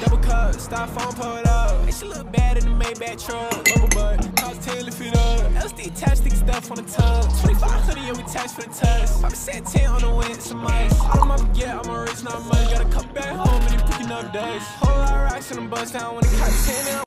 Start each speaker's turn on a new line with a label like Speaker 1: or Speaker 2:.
Speaker 1: Double cup, styrofoam pull up. Make she look bad in the Maybach truck. Bubble butt, talk 10 lift it up. LSD attached, stuff on the tub. 2500 yeah, we tax for the test. Probably set 10 on the wind, some ice. All of my get, I'm a rich, not money. Gotta come back home and he picking up dice. Whole lot of rocks in the bus down when the cops 10 out.